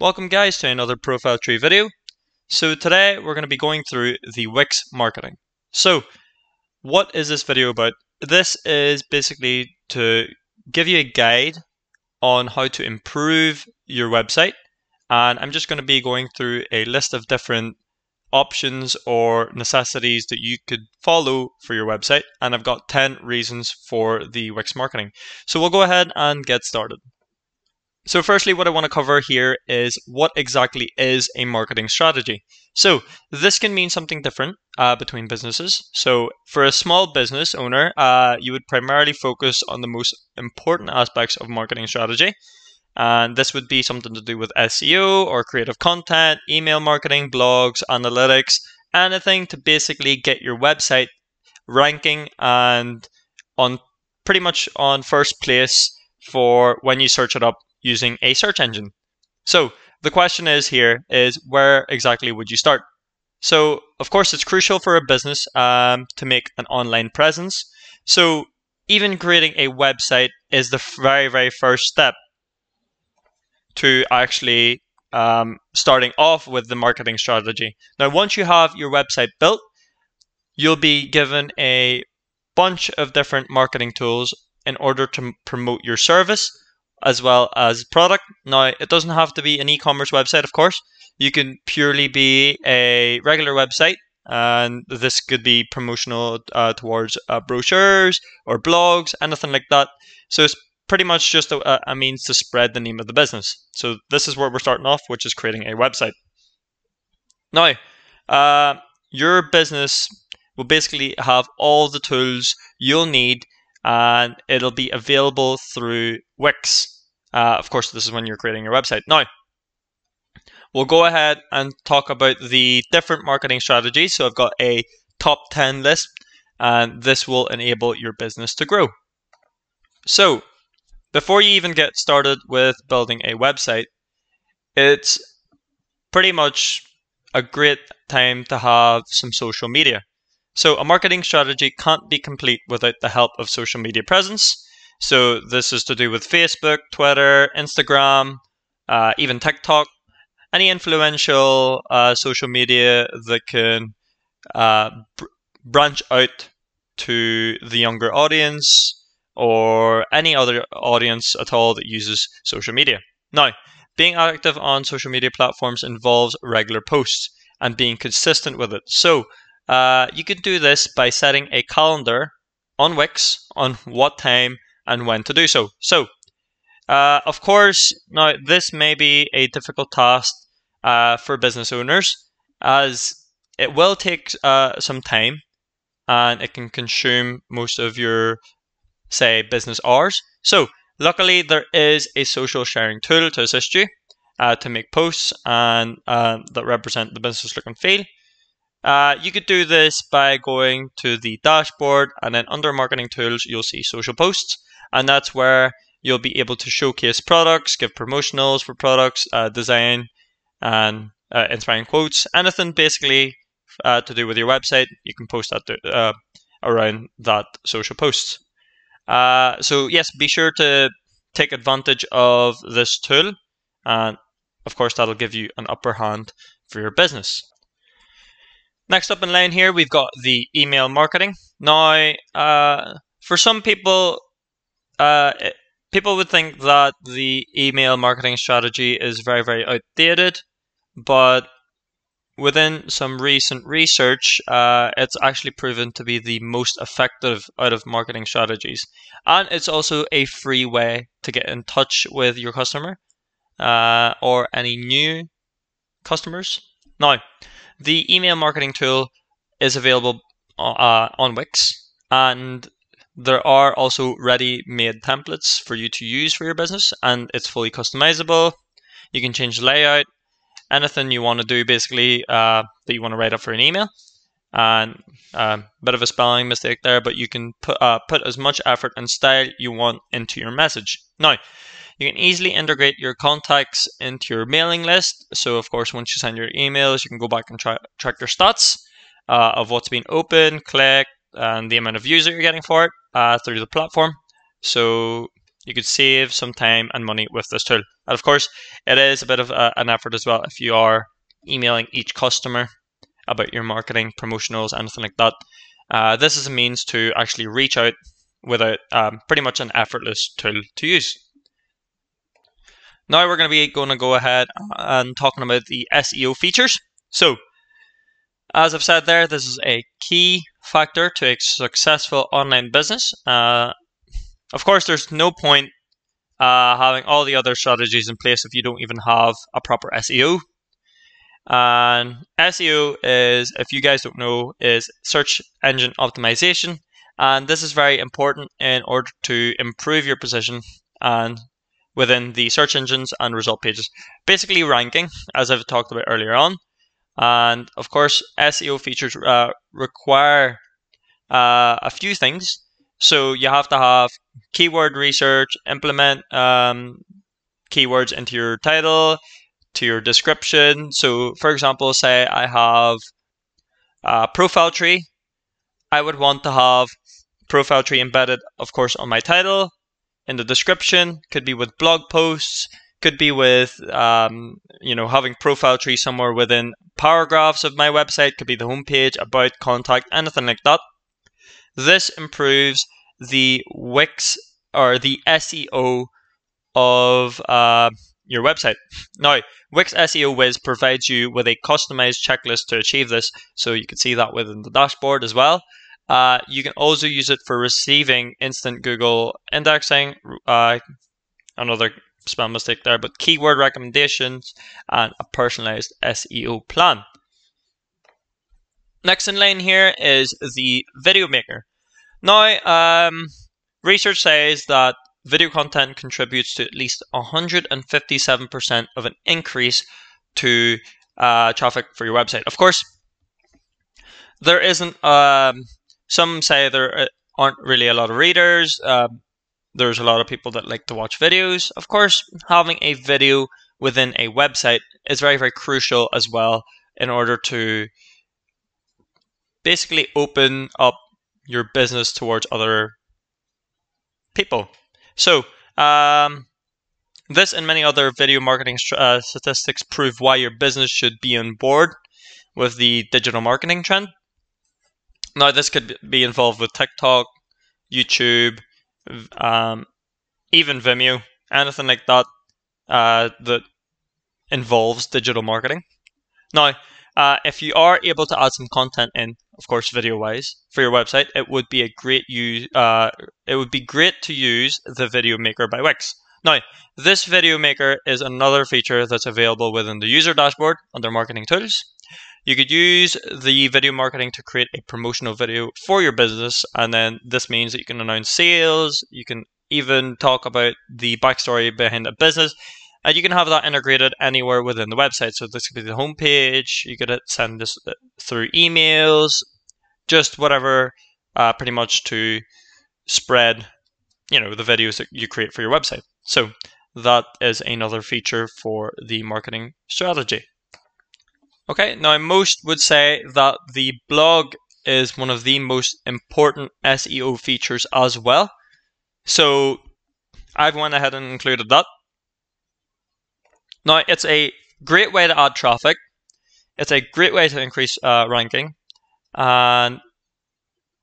Welcome guys to another ProfileTree video. So today we're going to be going through the Wix marketing. So what is this video about? This is basically to give you a guide on how to improve your website and I'm just going to be going through a list of different options or necessities that you could follow for your website and I've got 10 reasons for the Wix marketing. So we'll go ahead and get started. So firstly, what I want to cover here is what exactly is a marketing strategy. So this can mean something different uh, between businesses. So for a small business owner, uh, you would primarily focus on the most important aspects of marketing strategy. And this would be something to do with SEO or creative content, email marketing, blogs, analytics, anything to basically get your website ranking and on pretty much on first place for when you search it up using a search engine. So the question is here is where exactly would you start? So of course it's crucial for a business um, to make an online presence. So even creating a website is the very very first step to actually um, starting off with the marketing strategy. Now once you have your website built, you'll be given a bunch of different marketing tools in order to promote your service as well as product. Now, it doesn't have to be an e-commerce website, of course. You can purely be a regular website, and this could be promotional uh, towards uh, brochures or blogs, anything like that. So it's pretty much just a, a, means to spread the name of the business. So this is where we're starting off, which is creating a website. Now, uh, your business will basically have all the tools you'll need and it'll be available through Wix. Uh, of course, this is when you're creating your website. Now, we'll go ahead and talk about the different marketing strategies. So I've got a top 10 list, and this will enable your business to grow. So, before you even get started with building a website, it's pretty much a great time to have some social media. So a marketing strategy can't be complete without the help of social media presence. So this is to do with Facebook, Twitter, Instagram, uh, even TikTok, any influential uh, social media that can uh, br- branch out to the younger audience or any other audience at all that uses social media. Now, being active on social media platforms involves regular posts and being consistent with it. So, uh, you can do this by setting a calendar on Wix on what time and when to do so. So, uh, of course, now this may be a difficult task uh, for business owners as it will take uh, some time and it can consume most of your, say, business hours. So, luckily, there is a social sharing tool to assist you uh, to make posts and uh, that represent the business look and feel. Uh, you could do this by going to the dashboard and then under marketing tools, you'll see social posts. And that's where you'll be able to showcase products, give promotionals for products, uh, design, and uh, inspiring quotes. Anything basically uh, to do with your website, you can post that uh, around that social posts. Uh, so yes, be sure to take advantage of this tool. And of course, that'll give you an upper hand for your business. Next up in line here, we've got the email marketing. Now, uh, for some people, uh, people would think that the email marketing strategy is very, very outdated, but within some recent research, uh, it's actually proven to be the most effective out of marketing strategies. And it's also a free way to get in touch with your customer uh, or any new customers. Now, the email marketing tool is available uh, on Wix, and there are also ready-made templates for you to use for your business, and it's fully customizable. You can change the layout, anything you want to do basically uh, that you want to write up for an email. And a uh, bit of a spelling mistake there, but you can put uh, put as much effort and style you want into your message. Now, you can easily integrate your contacts into your mailing list. So, of course, once you send your emails, you can go back and try, track your stats uh, of what's been opened, clicked, and the amount of views that you're getting for it uh, through the platform. So, you could save some time and money with this tool. And of course, it is a bit of a, an effort as well if you are emailing each customer about your marketing, promotionals, anything like that. Uh, this is a means to actually reach out with um, pretty much an effortless tool to use. Now we're going to be going to go ahead and talking about the SEO features. So, as I've said there, this is a key factor to a successful online business. Uh, of course, there's no point uh, having all the other strategies in place if you don't even have a proper SEO. And SEO is, if you guys don't know, is search engine optimization. And this is very important in order to improve your position and within the search engines and result pages. Basically, ranking, as I've talked about earlier on. And of course, SEO features uh, require uh, a few things. So you have to have keyword research, implement um, keywords into your title, to your description. So, for example, say I have a ProfileTree. I would want to have ProfileTree embedded, of course, on my title, in the description. Could be with blog posts. Could be with, um, you know, having ProfileTree somewhere within paragraphs of my website. Could be the homepage, about, contact, anything like that. This improves the Wix or the SEO of uh, your website. Now, Wix SEO Wiz provides you with a customized checklist to achieve this, so you can see that within the dashboard as well. Uh, you can also use it for receiving instant Google indexing. Uh, another spell mistake there, but keyword recommendations and a personalized SEO plan. Next in line here is the video maker. Now, um, research says that video content contributes to at least 157% of an increase to uh, traffic for your website. Of course, there isn't, um, some say there uh, aren't really a lot of readers. Um, there's a lot of people that like to watch videos. Of course, having a video within a website is very, very crucial as well in order to basically open up your business towards other people. So, um, this and many other video marketing uh, statistics prove why your business should be on board with the digital marketing trend. Now, this could be involved with TikTok, YouTube, um, even Vimeo, anything like that uh, that involves digital marketing. Now, uh, if you are able to add some content in, of course, video-wise for your website, it would be a great use. Uh, it would be great to use the Video Maker by Wix. Now, this Video Maker is another feature that's available within the user dashboard under Marketing Tools. You could use the video marketing to create a promotional video for your business, and then this means that you can announce sales. You can even talk about the backstory behind a business and you can have that integrated anywhere within the website. So this could be the homepage. You could send this uh, through emails, just whatever, uh, pretty much to spread, you know, the videos that you create for your website. So that is another feature for the marketing strategy. Okay, now most would say that the blog is one of the most important SEO features as well. So I've went ahead and included that. Now, it's a great way to add traffic. It's a great way to increase uh, ranking. And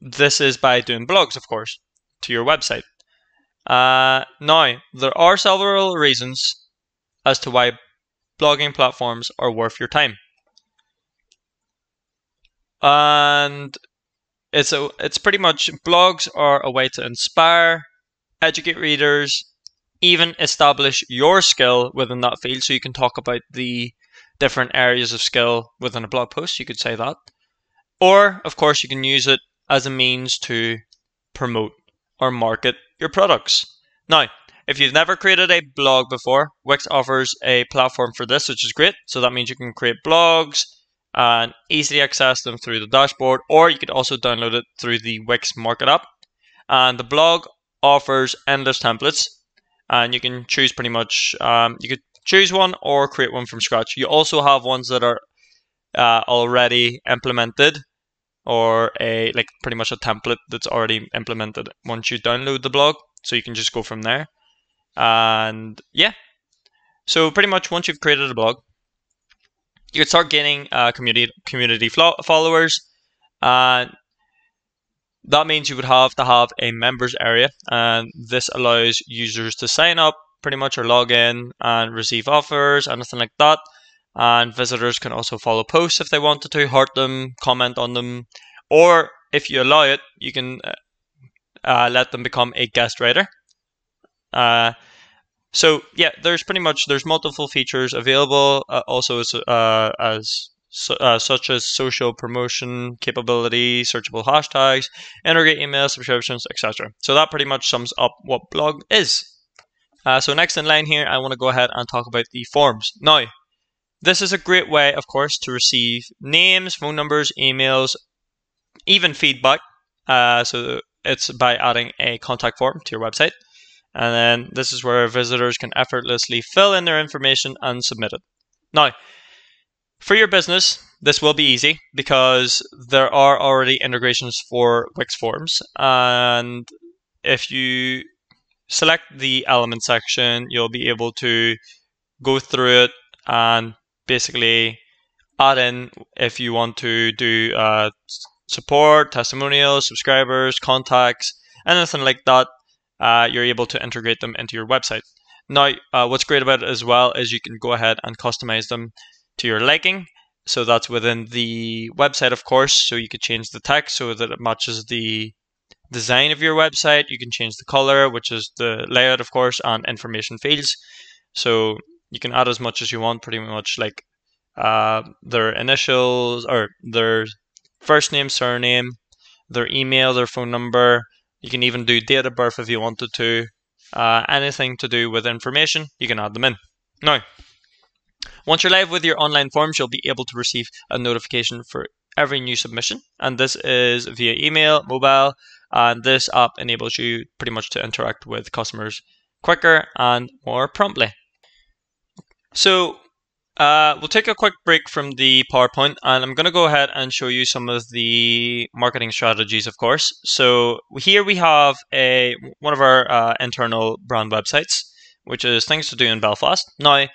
this is by doing blogs, of course, to your website. Uh, now, there are several reasons as to why blogging platforms are worth your time. And it's a, it's pretty much blogs are a way to inspire, educate readers, even establish your skill within that field. So you can talk about the different areas of skill within a blog post. You could say that. Or, of course, you can use it as a means to promote or market your products. Now, if you've never created a blog before, Wix offers a platform for this, which is great. So that means you can create blogs and easily access them through the dashboard, or you could also download it through the Wix Market app. And the blog offers endless templates and you can choose pretty much um, you could choose one or create one from scratch. You also have ones that are uh, already implemented or a like pretty much a template that's already implemented once you download the blog so you can just go from there And yeah, so pretty much once you've created a blog, you can start gaining uh, community community followers. And that means you would have to have a members area, and this allows users to sign up pretty much or log in and receive offers, anything like that. And visitors can also follow posts if they wanted to, heart them, comment on them, or if you allow it, you can uh, uh, let them become a guest writer. So yeah, there's pretty much there's multiple features available. Uh, also, as, uh, as uh, such as social promotion capability, searchable hashtags, integrate email subscriptions, etc. So that pretty much sums up what blog is. Uh, so next in line here, I want to go ahead and talk about the forms. Now, this is a great way, of course, to receive names, phone numbers, emails, even feedback. Uh, so it's by adding a contact form to your website. And then this is where visitors can effortlessly fill in their information and submit it. Now, for your business, this will be easy because there are already integrations for Wix Forms. And if you select the element section, you'll be able to go through it and basically add in if you want to do uh, support, testimonials, subscribers, contacts, anything like that, uh, you're able to integrate them into your website. Now, uh, what's great about it as well is you can go ahead and customize them to your liking. So that's within the website, of course. So you could change the text so that it matches the design of your website. You can change the color, which is the layout, of course, and information fields. So you can add as much as you want, pretty much like uh, their initials or their first name, surname, their email, their phone number. You can even do date of birth if you wanted to. Uh, anything to do with information, you can add them in. Now, once you're live with your online forms, you'll be able to receive a notification for every new submission. And this is via email, mobile, and this app enables you pretty much to interact with customers quicker and more promptly. So uh, we'll take a quick break from the PowerPoint and I'm going to go ahead and show you some of the marketing strategies, of course. So here we have a one of our uh, internal brand websites, which is Things to Do in Belfast. Now,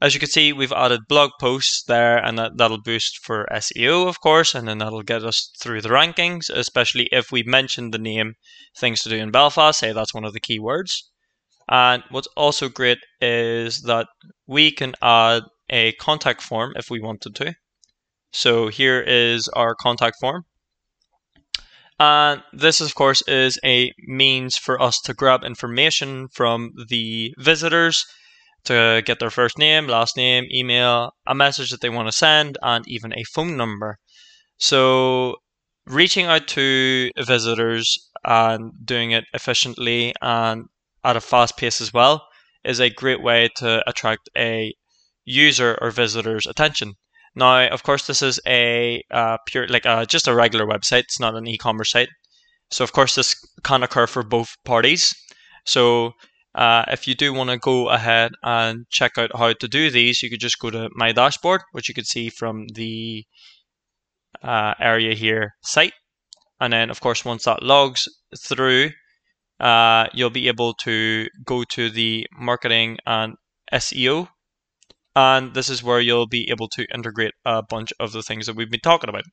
as you can see, we've added blog posts there and that, that'll boost for SEO, of course, and then that'll get us through the rankings, especially if we mention the name Things to Do in Belfast, say that's one of the keywords. And what's also great is that we can add a contact form if we wanted to. So here is our contact form. And this, of course, is a means for us to grab information from the visitors to get their first name, last name, email, a message that they want to send, and even a phone number. So reaching out to visitors and doing it efficiently and at a fast pace as well is a great way to attract a user or visitor's attention. Now, of course, this is a uh, pure, like uh, just a regular website. It's not an e-commerce site. So, of course, this can occur for both parties. So, uh, if you do want to go ahead and check out how to do these, you could just go to my dashboard, which you could see from the uh, area here site. And then, of course, once that logs through, uh, you'll be able to go to the marketing and SEO and this is where you'll be able to integrate a bunch of the things that we've been talking about.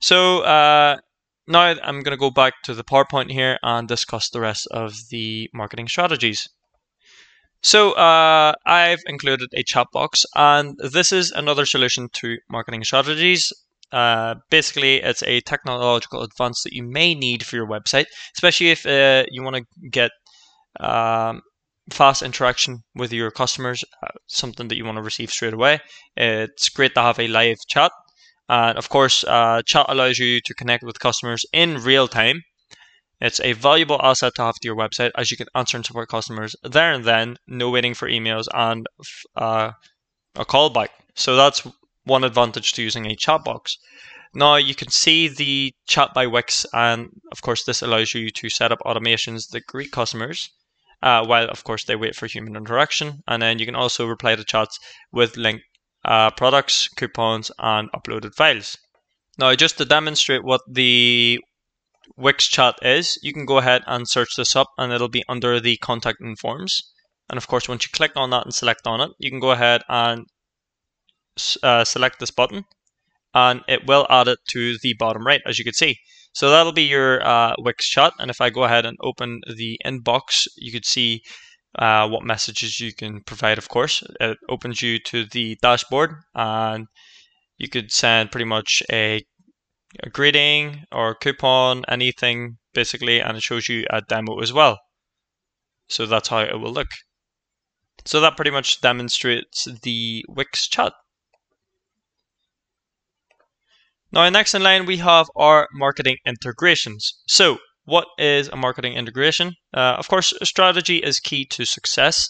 So uh, now I'm going to go back to the PowerPoint here and discuss the rest of the marketing strategies. So uh, I've included a chat box and this is another solution to marketing strategies. Uh, basically, it's a technological advance that you may need for your website, especially if uh, you want to get um, fast interaction with your customers, uh, something that you want to receive straight away. It's great to have a live chat. And of course, uh, chat allows you to connect with customers in real time. It's a valuable asset to have to your website as you can answer and support customers there and then, no waiting for emails and uh, a callback. So that's one advantage to using a chat box. Now you can see the chat by Wix, and of course, this allows you to set up automations that greet customers uh, while of course they wait for human interaction. And then you can also reply to chats with link uh, products, coupons, and uploaded files. Now, just to demonstrate what the Wix chat is, you can go ahead and search this up, and it'll be under the contact and forms. And of course, once you click on that and select on it, you can go ahead and uh, select this button and it will add it to the bottom right, as you can see. So that'll be your uh, Wix chat. And if I go ahead and open the inbox, you could see uh, what messages you can provide, of course. It opens you to the dashboard and you could send pretty much a, a greeting or coupon, anything basically, and it shows you a demo as well. So that's how it will look. So that pretty much demonstrates the Wix chat. Now, next in line, we have our marketing integrations. So, what is a marketing integration? Uh, of course, strategy is key to success.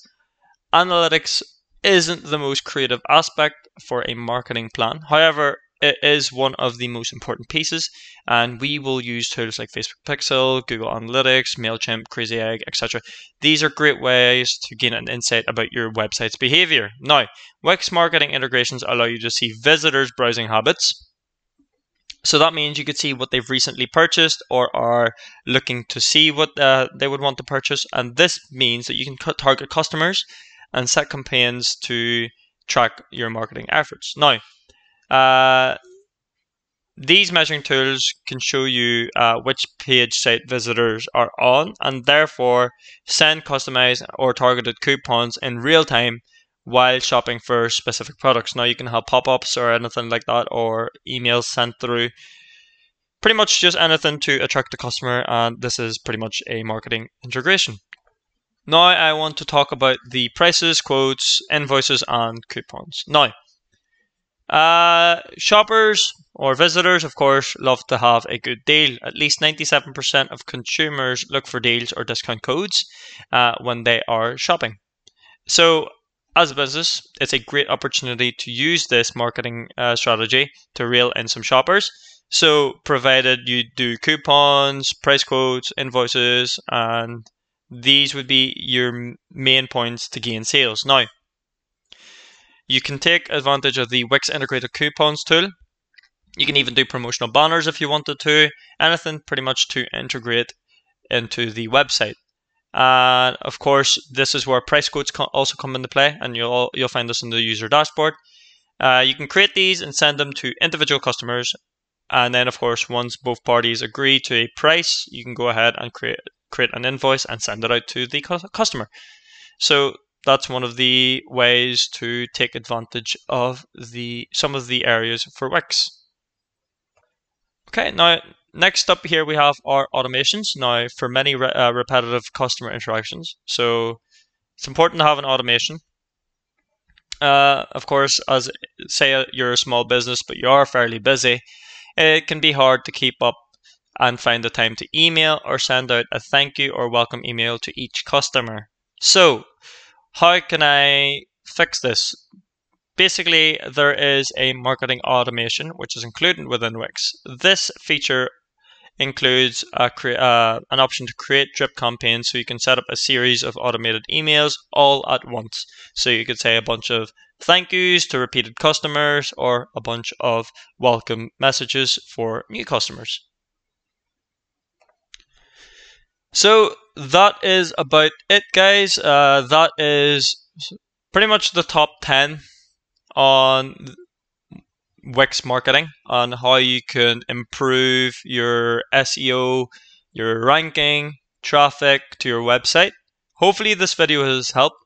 Analytics isn't the most creative aspect for a marketing plan. However, it is one of the most important pieces, and we will use tools like Facebook Pixel, Google Analytics, MailChimp, Crazy Egg, etc. These are great ways to gain an insight about your website's behavior. Now, Wix marketing integrations allow you to see visitors' browsing habits. So that means you could see what they've recently purchased or are looking to see what uh, they would want to purchase. And this means that you can target customers and set campaigns to track your marketing efforts. Now, uh, these measuring tools can show you uh, which page site visitors are on and therefore send customized or targeted coupons in real time while shopping for specific products. Now you can have pop-ups or anything like that or emails sent through. Pretty much just anything to attract the customer and this is pretty much a marketing integration. Now I want to talk about the prices, quotes, invoices and coupons. Now, uh, shoppers or visitors, of course, love to have a good deal. At least 97% of consumers look for deals or discount codes uh, when they are shopping. So, as a business, it's a great opportunity to use this marketing uh, strategy to reel in some shoppers. So, provided you do coupons, price quotes, invoices, and these would be your main points to gain sales. Now, you can take advantage of the Wix integrated coupons tool. You can even do promotional banners if you wanted to, anything pretty much to integrate into the website. And of course, this is where price quotes also come into play, and you'll you'll find this in the user dashboard. Uh, you can create these and send them to individual customers, and then of course, once both parties agree to a price, you can go ahead and create create an invoice and send it out to the customer. So that's one of the ways to take advantage of the some of the areas for Wix. Okay, now next up here we have our automations. Now for many re uh, repetitive customer interactions, so it's important to have an automation. Uh, of course, as say you're a small business but you are fairly busy, it can be hard to keep up and find the time to email or send out a thank you or welcome email to each customer. So how can I fix this? Basically, there is a marketing automation which is included within Wix. This feature includes uh, an option to create drip campaigns so you can set up a series of automated emails all at once. So you could say a bunch of thank yous to repeated customers or a bunch of welcome messages for new customers. So that is about it, guys. Uh, that is pretty much the top 10 on Wix marketing on how you can improve your SEO, your ranking, traffic to your website. Hopefully, this video has helped.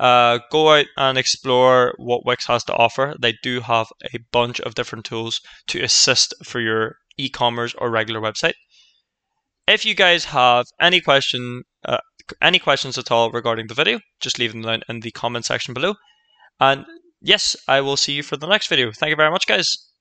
Uh, go out and explore what Wix has to offer. They do have a bunch of different tools to assist for your e commerce or regular website. If you guys have any question, uh, any questions at all regarding the video, just leave them down in the comment section below. And yes, I will see you for the next video. Thank you very much, guys.